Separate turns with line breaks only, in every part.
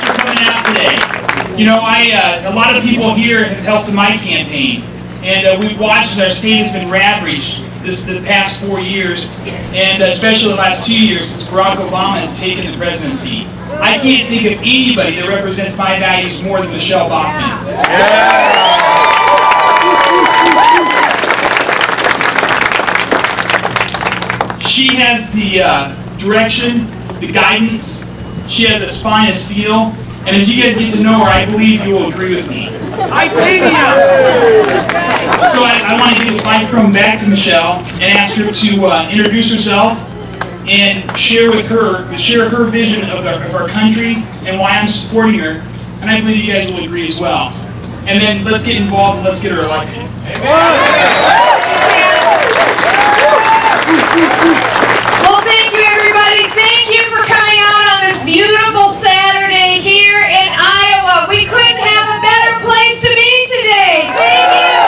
for
coming
out today. You know, I uh, a lot of people here have helped in my campaign, and uh, we've watched our state has been ravaged this the past four years, and especially the last two years since Barack Obama has taken the presidency. I can't think of anybody that represents my values more than Michele Bachmann. She has the uh, direction, the guidance. She has a spine of steel. And as you guys get to know her, I believe you will agree with me. Titanium! So I, I want to give the microphone back to Michele and ask her to uh, introduce herself and share with her, share her vision of our, of our country and why I'm supporting her. And I believe you guys will agree as well. And then let's get involved and let's get her elected.
Well, beautiful Saturday here in Iowa. We couldn't have a better place to be today. Thank you.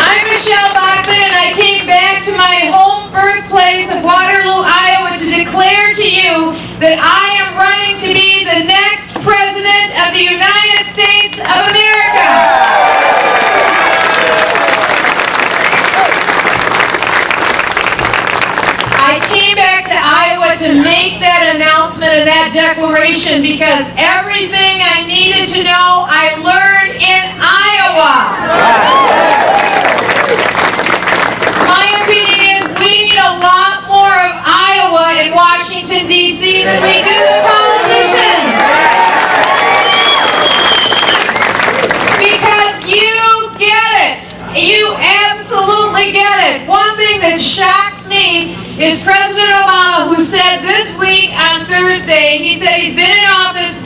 I'm Michele Bachmann, and I came back to my home birthplace of Waterloo, Iowa, to declare to you that I am running to be the next President of the United States of America. I came back to Iowa to make that announcement and that declaration because everything I needed to know I learned in Iowa.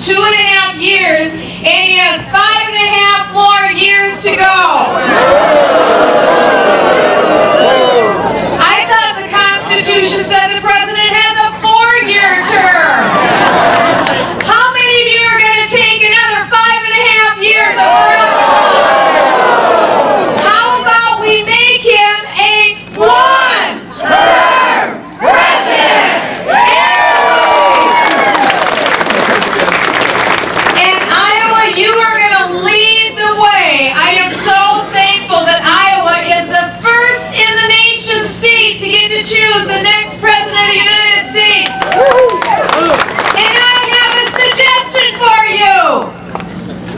Two and a half years and he has five and a half more years to go. The next president of the United States. And I have a suggestion for you.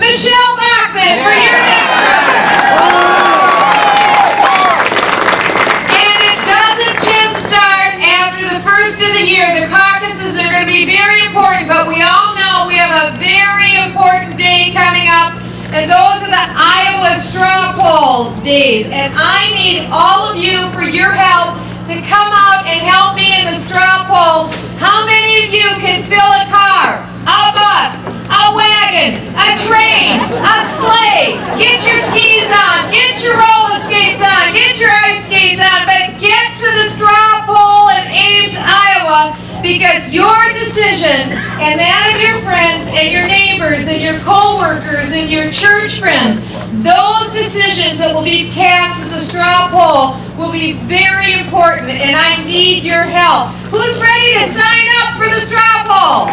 Michele Bachmann for your next. And it doesn't just start after the first of the year. The caucuses are going to be very important, but we all know we have a very important day coming up, and those are the Iowa straw poll days. And I need all of you for your help to come out and help me in the straw poll. How many of you can fill a car, a bus, a wagon, a train, a sleigh? Get your skis on, get your because your decision and that of your friends and your neighbors and your co-workers and your church friends, those decisions that will be cast in the straw poll will be very important and I need your help. Who's ready to sign up for the straw poll?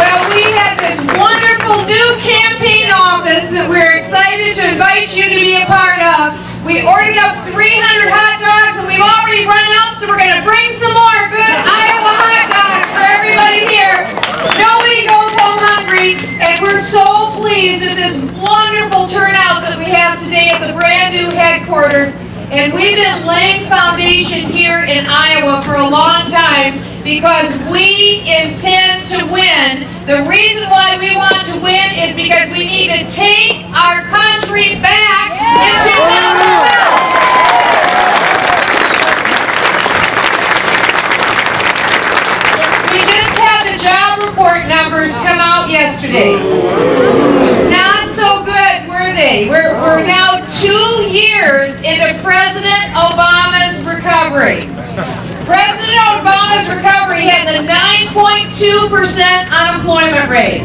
Well, we have this wonderful new campaign office that we're excited to invite you to be a part of. We ordered up 300 hot dogs and we've already run out, so we're going to bring some more good Iowa hot dogs for everybody here. Nobody goes home hungry, and we're so pleased at this wonderful turnout that we have today at the brand new headquarters. And we've been laying foundation here in Iowa for a long time because we intend to win. The reason why we want to win is because we need to take our country back in 2012. We just had the job report numbers come yesterday. Not so good, were they? We're, we're now two years into President Obama's recovery. President Obama's recovery had a 9.2% unemployment rate.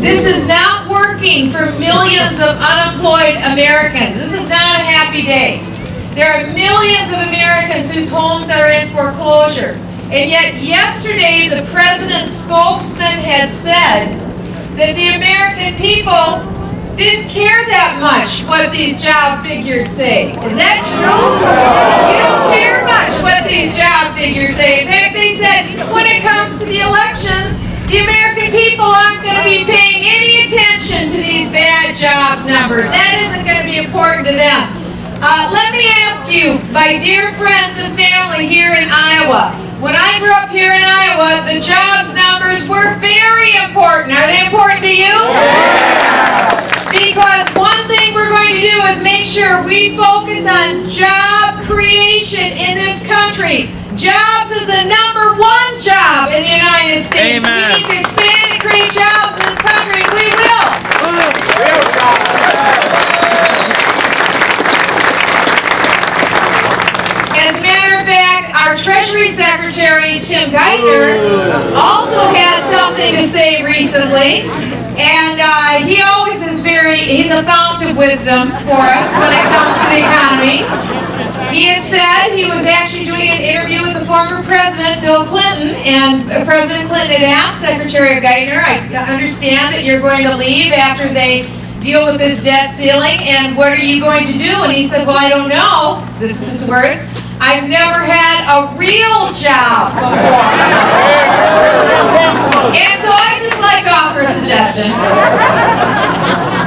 This is not working for millions of unemployed Americans. This is not a happy day. There are millions of Americans whose homes are in foreclosure. And yet, yesterday, the president's spokesman had said that the American people didn't care that much what these job figures say. Is that true? You don't care much what these job figures say. In fact, they said when it comes to the elections, the American people aren't going to be paying any attention to these bad jobs numbers. That isn't going to be important to them. Uh, let me ask you, my dear friends and family here in Iowa, when I grew up here in Iowa, the jobs numbers were very important. Are they important to you? Because one thing we're going to do is make sure we focus on job creation in this country. Jobs is the number one job in the United States.
Amen.
We need to expand and create jobs in this country. We will. A matter of fact, our Treasury Secretary, Tim Geithner, also had something to say recently. And uh, he always is very, he's a fount of wisdom for us when it comes to the economy. He had said he was actually doing an interview with the former president, Bill Clinton, and President Clinton had asked Secretary Geithner, I understand that you're going to leave after they deal with this debt ceiling, and what are you going to do? And he said, well, I don't know. This is his words. I've never had a real job before. And so I'd just like to offer a suggestion.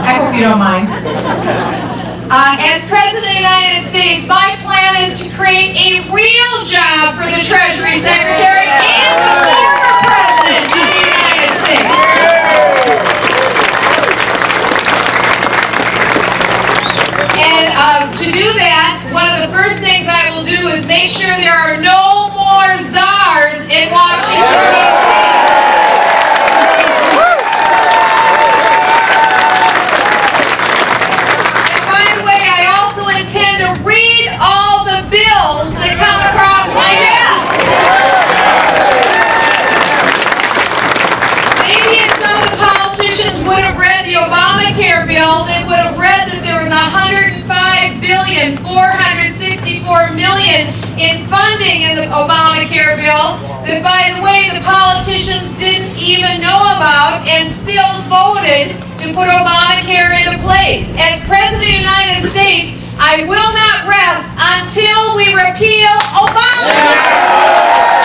I hope you don't mind. Uh, as President of the United States, my plan is to create a real job for the Treasury Secretary 464 million in funding in the Obamacare bill that, by the way, the politicians didn't even know about and still voted to put Obamacare into place. As President of the United States, I will not rest until we repeal Obamacare.